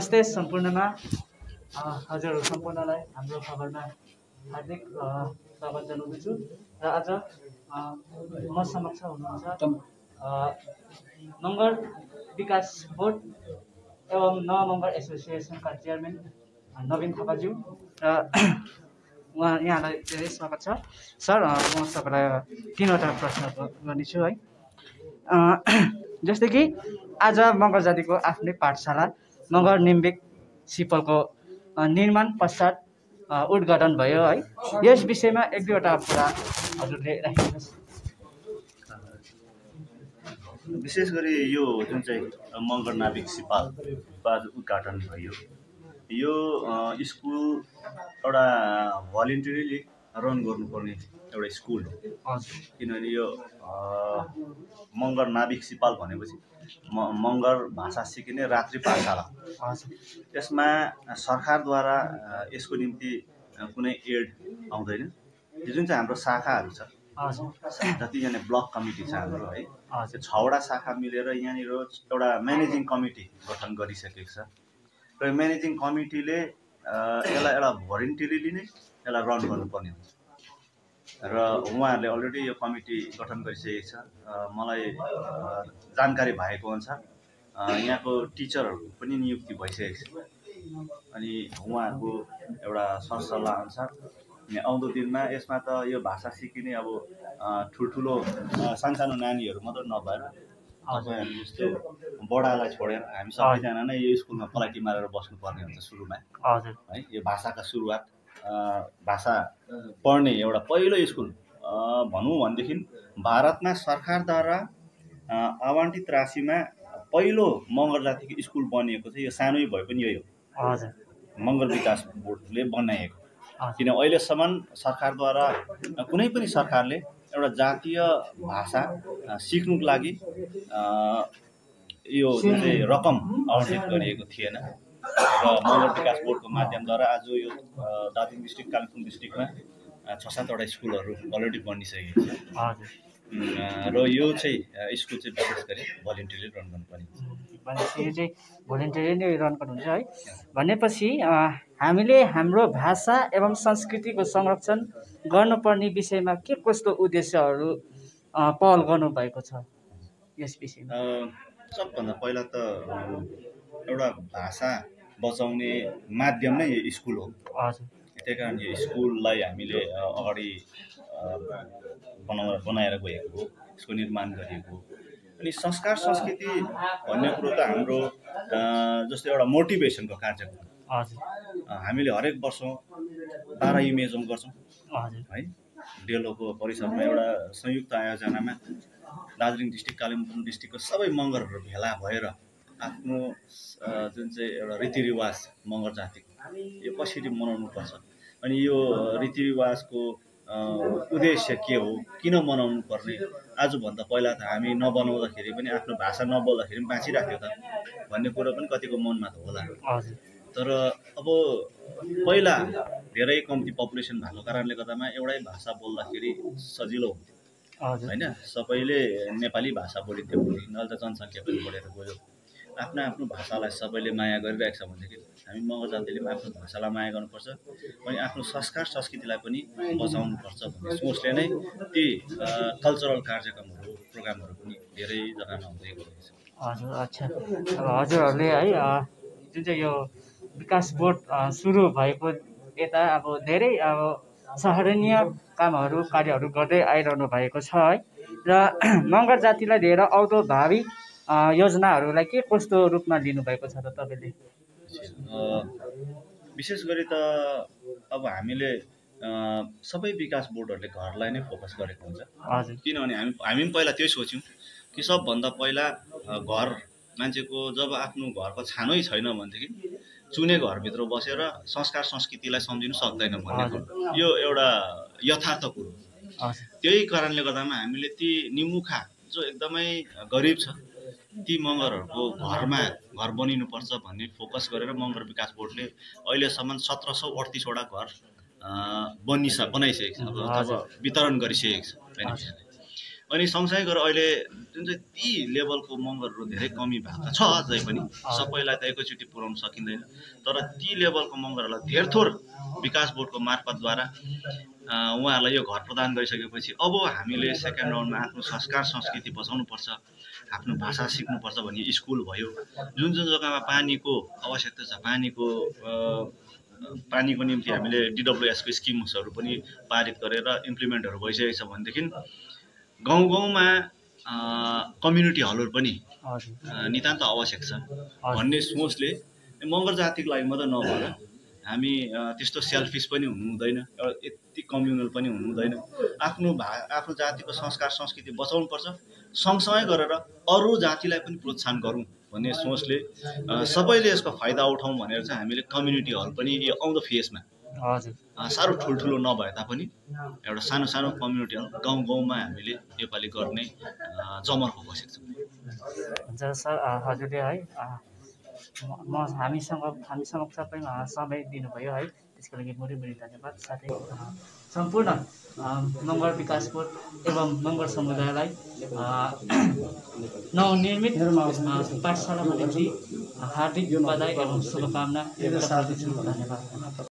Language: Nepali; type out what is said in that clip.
नमस्ते सम्पूर्णमा। अ, हजुर सम्पूर्णलाई हाम्रो खबरमा हार्दिक स्वागत जनाउँदछु। र आज म समक्ष हुनुहुन्छ अ, मगर विकास बोर्ड एवं नव मगर एसोसिएसनका चेयरम्यान नवीन थापाज्यू। र उहाँ यहाँलाई धेरै स्वागत छ। सर म तपाईँलाई तिनवटा प्रश्न गर्नेछु है। जस्तै कि आज मगर जातिको आफ्नै पाठशाला मगर निम्बिक सिपलको निर्माण पश्चात उद्घाटन भयो है। यस विषयमा एक दुईवटा कुरा हजुरले राखिदिनुहोस्। विशेष गरी यो जुन चाहिँ मगर नाविक सिपालको आज उद्घाटन भयो यो स्कुल एउटा भलिन्टरीली रन गर्नुपर्ने एउटा स्कुल हो। किनभने यो अ, मगर नाविक सिपाल भनेपछि म मगर भाषा सिकिने रात्रि पाठशाला। यसमा सरकारद्वारा यसको निम्ति कुनै एड आउँदैन। यो जुन चाहिँ हाम्रो शाखाहरू छ जतिजना ब्लक कमिटी छ हाम्रो है त्यो छवटा शाखा मिलेर यहाँनिर एउटा म्यानेजिङ कमिटी गठन गरिसकेको छ। र यो म्यानेजिङ कमिटीले यसलाई एउटा भलिन्टरीली नै यसलाई रन गर्नुपर्ने हुन्छ। र उहाँहरूले अलरेडी यो कमिटी गठन गरिसकेको छ। मलाई जानकारी भएको अनुसार यहाँको टिचरहरूको पनि नियुक्ति भइसकेको छ। अनि उहाँहरूको एउटा सरसल्लाह अनुसार अनि आउँदो दिनमा यसमा त यो भाषा सिकिने अब ठुल्ठुलो सानसानो नानीहरू मात्र नभएर तपाईँहरू जस्तो बडालाई छोडेर हामी सबैजना नै यो स्कुलमा पलाइटी मारेर बस्नुपर्ने हुन्छ सुरुमा। हजुर। है यो भाषाका सुरुवात भाषा पढ्ने एउटा पहिलो स्कुल भनौँ भनेदेखि भारतमा सरकारद्वारा आवन्टित राशिमा पहिलो मगर जातिको स्कुल बनिएको चाहिँ यो सानै भए पनि यही हो। मगर विकास बोर्डले बनाएको किन अहिलेसम्म सरकारद्वारा कुनै पनि सरकारले एउटा जातीय भाषा सिक्नुको लागि यो जुन चाहिँ रकम आवन्टित गरिएको थिएन। र मगर विकास बोर्डको माध्यमद्वारा आज यो दार्जिलिङ डिस्ट्रिक्ट कालिम्पोङ डिस्ट्रिक्टमा छ सातवटा स्कुलहरू अलरेडी बनिसकेको छ। र यो चाहिँ स्कुल चाहिँ विशेष गरी भलिन्टियरली रन गर्नुपर्ने हुन्छ। भनेपछि यो चाहिँ भोलिन्टियरी नै रन गर्नुहुन्छ है। भनेपछि हामीले हाम्रो भाषा एवं संस्कृतिको संरक्षण गर्नुपर्ने विषयमा के कस्तो उद्देश्यहरू पहल गर्नुभएको छ यस विषयमा? सबभन्दा पहिला त एउटा भाषा बचाउने माध्यम नै स्कुल हो। हजुर। त्यही कारण यो स्कुललाई हामीले अगाडि बनाउ बनाएर गएको हो यसको निर्माण गरिएको। हो अनि संस्कार संस्कृति भन्ने कुरो त हाम्रो जस्तो एउटा मोटिभेसनको कार्यक्रम हामीले हरेक वर्ष बाह्र इमेजम गर्छौँ। है डेलोको परिसरमा एउटा संयुक्त आयोजनामा दार्जिलिङ डिस्ट्रिक्ट कालिम्पोङ डिस्ट्रिक्टको सबै मगरहरू भेला भएर आफ्नो जुन चाहिँ एउटा रीतिरिवाज मगर जातिको यो कसरी मनाउनुपर्छ। अनि यो रीतिरिवाजको उद्देश्य के हो? किन मनाउनु पर्ने? आजभन्दा पहिला त हामी नबनाउँदाखेरि पनि आफ्नो भाषा नबोल्दाखेरि पनि बाँचिरहेको थियो त भन्ने कुरो पनि कतिको मनमा त होला। तर अब पहिला धेरै कम्ती पपुलेसन भएको कारणले गर्दामा एउटै भाषा बोल्दाखेरि सजिलो हुन्थ्यो। होइन? सबैले नेपाली भाषा बोलिन्थ्यो भने त जनसङ्ख्या पनि बढेर गयो। आफ्नो आफ्नो भाषालाई सबैले माया गरिरहेको छ भनेदेखि हामी मगर जातिले आफ्नो भाषालाई माया गर्नुपर्छ अनि आफ्नो संस्कार संस्कृतिलाई पनि बचाउनुपर्छ भन्ने सोचले नै ती कल्चरल कार्यक्रमहरू प्रोग्रामहरू पनि धेरै जग्गामा हुँदै गएको छ। हजुर अच्छा। अब हजुरहरूले है जुन चाहिँ यो विकास बोर्ड सुरु भएको यता अब धेरै अब सराहनीय कामहरू कार्यहरू गर्दै आइरहनु भएको छ है। र मगर जातिलाई लिएर आउँदो भावी योजनाहरूलाई के कस्तो रूपमा लिनुभएको छ त तपाईँले? विशेष गरी त अब हामीले सबै विकास बोर्डहरूले घरलाई नै फोकस गरेको हुन्छ। किनभने हामी हामी पनि पहिला त्यही सोच्यौँ कि सबभन्दा पहिला घर मान्छेको जब आफ्नो घरको छानै छैन भनेदेखि चुने घरभित्र बसेर संस्कार संस्कृतिलाई सम्झिनु सक्दैन भन्ने यो एउटा यथार्थ कुरो। त्यही कारणले गर्दामा हामीले ती निमुखा जो एकदमै गरिब छ ती मगरहरूको घरमा घर बनिनुपर्छ भन्ने फोकस गरेर मगर विकास बोर्डले अहिलेसम्म सत्र सौ अडतिसवटा घर बनिस बनाइसकेको छ। अब वितरण गरिसकेको छ। अनि सँगसँगै गरेर अहिले जुन चाहिँ ती लेभलको मगरहरू धेरै कमी भएको छ अझै पनि सबैलाई त एकैचोटि पुर्याउन सकिँदैन। तर ती लेभलको मगरहरूलाई धेरथोर विकास बोर्डको मार्फतद्वारा उहाँहरूलाई यो घर प्रदान गरिसकेपछि अब हामीले सेकेन्ड राउन्डमा आफ्नो संस्कार संस्कृति बचाउनुपर्छ आफ्नो भाषा सिक्नुपर्छ भन्ने स्कुल भयो। जुन जुन जग्गामा पानीको आवश्यकता छ पानीको पानीको निम्ति हामीले डिडब्लुएसको स्किम्सहरू पनि पारित गरेर इम्प्लिमेन्टहरू भइसकेको छ भनेदेखि गाउँ गाउँमा कम्युनिटी हलहरू पनि नितान्त आवश्यक छ। भन्ने सोचले मगर जातिको लागि मात्रै नभएर हामी त्यस्तो सेल्फिस पनि हुनु हुँदैन एउटा यति कम्युनल पनि हुनु हुँदैन आफ्नो भा आफ्नो जातिको संस्कार संस्कृति बचाउनुपर्छ। सँगसँगै गरेर अरू जातिलाई पनि प्रोत्साहन गरौँ भन्ने सोचले सबैले यसको फाइदा उठाउँ भनेर चाहिँ हामीले कम्युनिटी हल पनि यो आउँदो फेजमा अँ, साह्रो ठुल्ठुलो नभए तापनि एउटा सानो सानो कम्युनिटी गाउँ गाउँमा हामीले योपालि गर्ने जमर्को बसेको छौँ। हुन्छ सर हजुरले है म हामीसँग हामी समक्ष पनि समय दिनुभयो है। त्यसको लागि मुरी मुरी धन्यवाद साथै। सम्पूर्ण अ, मगर विकास बोर्ड एवं मगर समुदायलाई नवनिर्मित अ, पाठशालाको निम्ति हार्दिक बधाई एवं शुभकामना। धन्यवाद।